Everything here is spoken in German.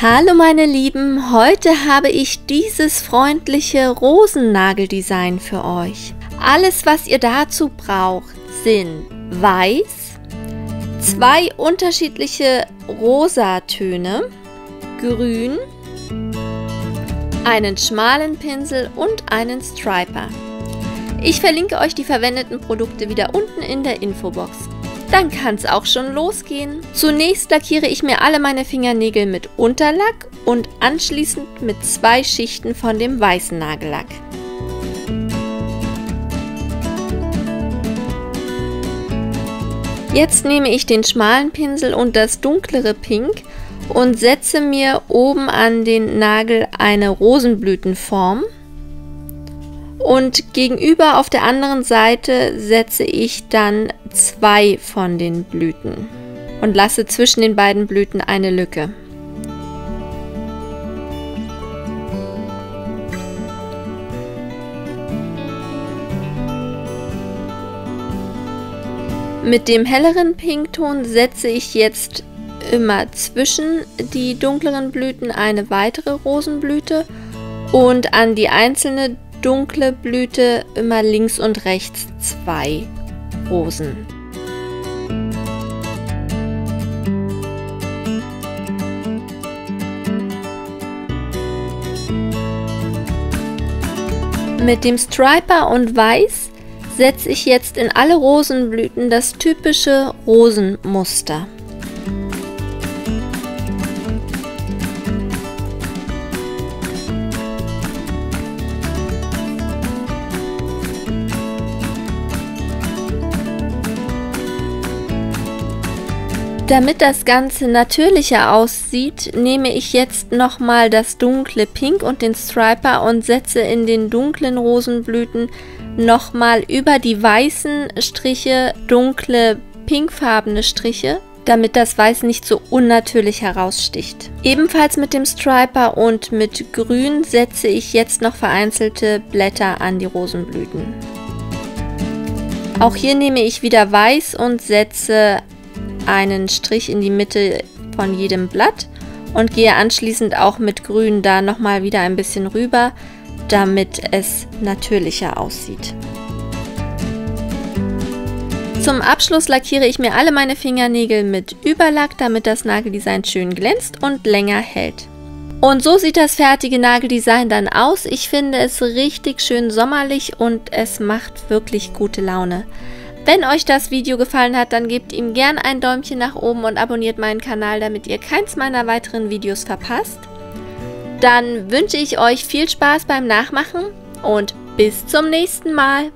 Hallo meine Lieben, heute habe ich dieses freundliche Rosennageldesign für euch. Alles was ihr dazu braucht sind weiß, zwei unterschiedliche Rosatöne, grün, einen schmalen Pinsel und einen Striper. Ich verlinke euch die verwendeten Produkte wieder unten in der Infobox. Dann kann es auch schon losgehen. Zunächst lackiere ich mir alle meine Fingernägel mit Unterlack und anschließend mit zwei Schichten von dem weißen Nagellack. Jetzt nehme ich den schmalen Pinsel und das dunklere Pink und setze mir oben an den Nagel eine Rosenblütenform. Und gegenüber auf der anderen Seite setze ich dann zwei von den Blüten und lasse zwischen den beiden Blüten eine Lücke. Mit dem helleren Pinkton setze ich jetzt immer zwischen die dunkleren Blüten eine weitere Rosenblüte und an die einzelne dunkle Blüte immer links und rechts zwei Rosen. Mit dem Striper und Weiß setze ich jetzt in alle Rosenblüten das typische Rosenmuster. Damit das Ganze natürlicher aussieht, nehme ich jetzt nochmal das dunkle Pink und den Striper und setze in den dunklen Rosenblüten nochmal über die weißen Striche dunkle pinkfarbene Striche, damit das Weiß nicht so unnatürlich heraussticht. Ebenfalls mit dem Striper und mit Grün setze ich jetzt noch vereinzelte Blätter an die Rosenblüten. Auch hier nehme ich wieder Weiß und setze einen Strich in die Mitte von jedem Blatt und gehe anschließend auch mit Grün da nochmal wieder ein bisschen rüber, damit es natürlicher aussieht. Zum Abschluss lackiere ich mir alle meine Fingernägel mit Überlack, damit das Nageldesign schön glänzt und länger hält. Und so sieht das fertige Nageldesign dann aus. Ich finde es richtig schön sommerlich und es macht wirklich gute Laune. Wenn euch das Video gefallen hat, dann gebt ihm gern ein Däumchen nach oben und abonniert meinen Kanal, damit ihr keins meiner weiteren Videos verpasst. Dann wünsche ich euch viel Spaß beim Nachmachen und bis zum nächsten Mal.